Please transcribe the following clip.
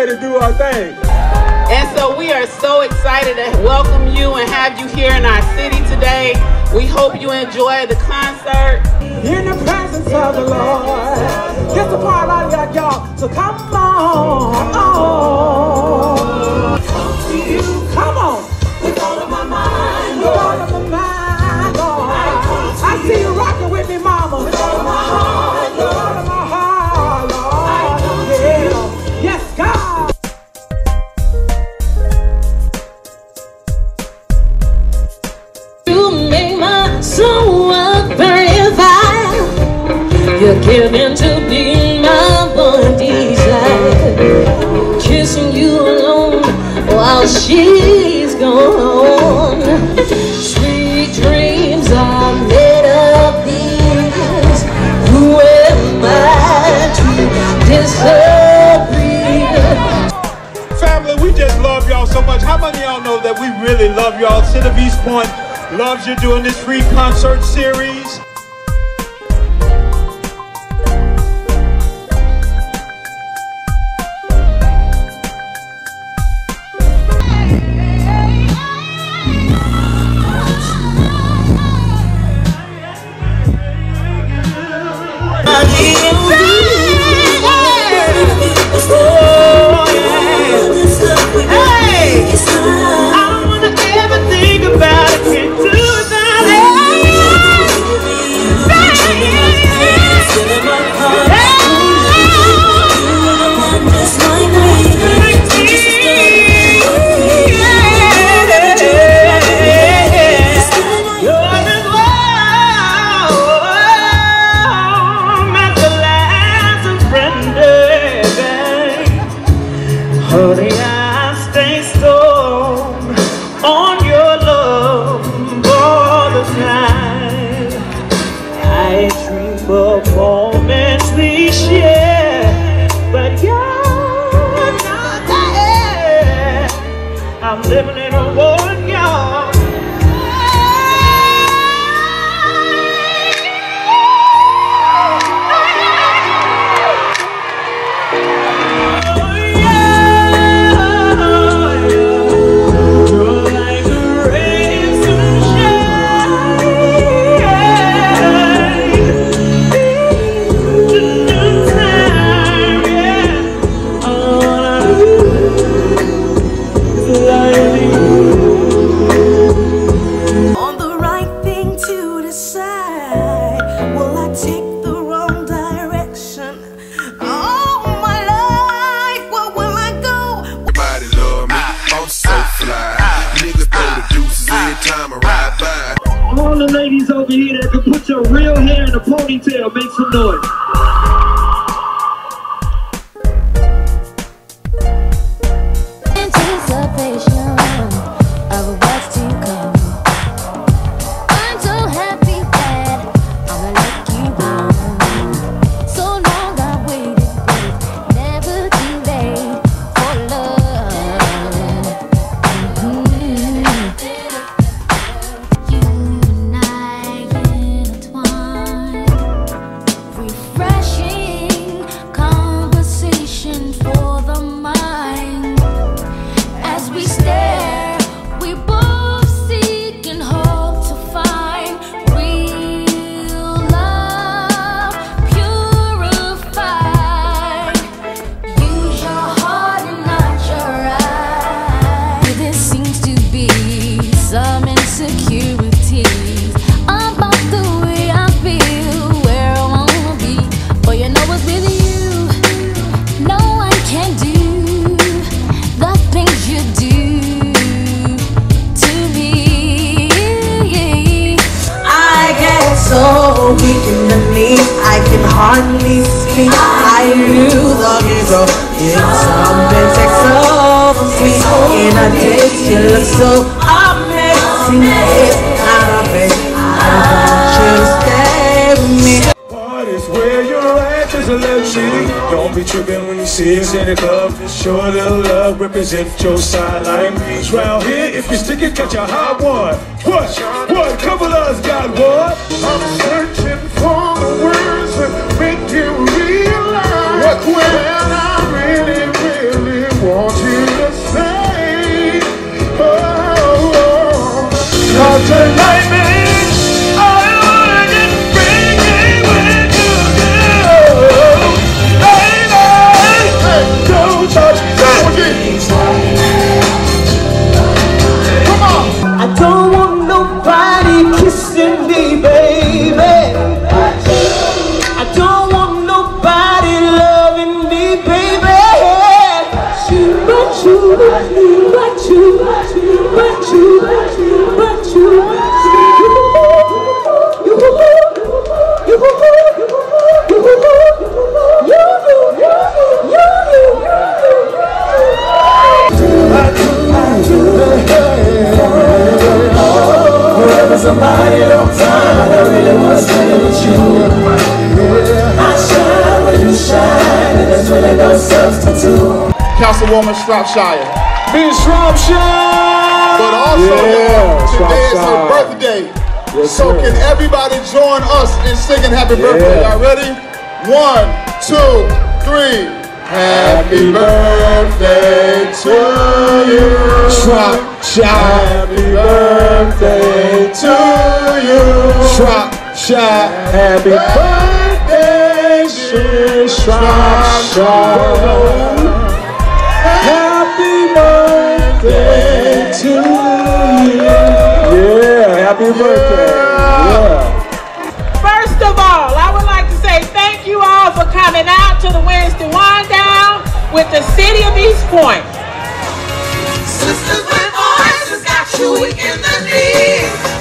ready, baby. We ready to do our thing. And so we are so excited to welcome you and have you here in our city today. We hope you enjoy the concert. In the presence of the Lord. Get the part I got, y'all. So come on. on. You're to be my one desire. Kissing you alone while she's gone. Sweet dreams are made of these. Who am I to disagree? Family, we just love y'all so much. How many y'all know that we really love y'all? City of East Point loves you doing this free concert series. Make some noise. In the knees, I can hardly speak. I knew the hero did something takes over me. In a days, you look so amazing. It's not a bit. I want you to stay with me. Part is where you're me. Don't be tripping when you see us in the club. Show a little love, represent your side like me. Round here, if you stick it, catch a hot one. What? What? Councilwoman Shropshire. Miss Shropshire! But also, Yeah, today is her birthday. Yes, so sir. can everybody join us in singing happy birthday? Y'all ready? One, two, three. Happy birthday to you. Shropshire! Happy birthday to you. Shropshire! Happy birthday, Shropshire! Yeah, happy birthday! Yeah. First of all, I would like to say thank you all for coming out to the Wednesday Wind Down with the City of East Point. Sisters with voices got you weak in the knee.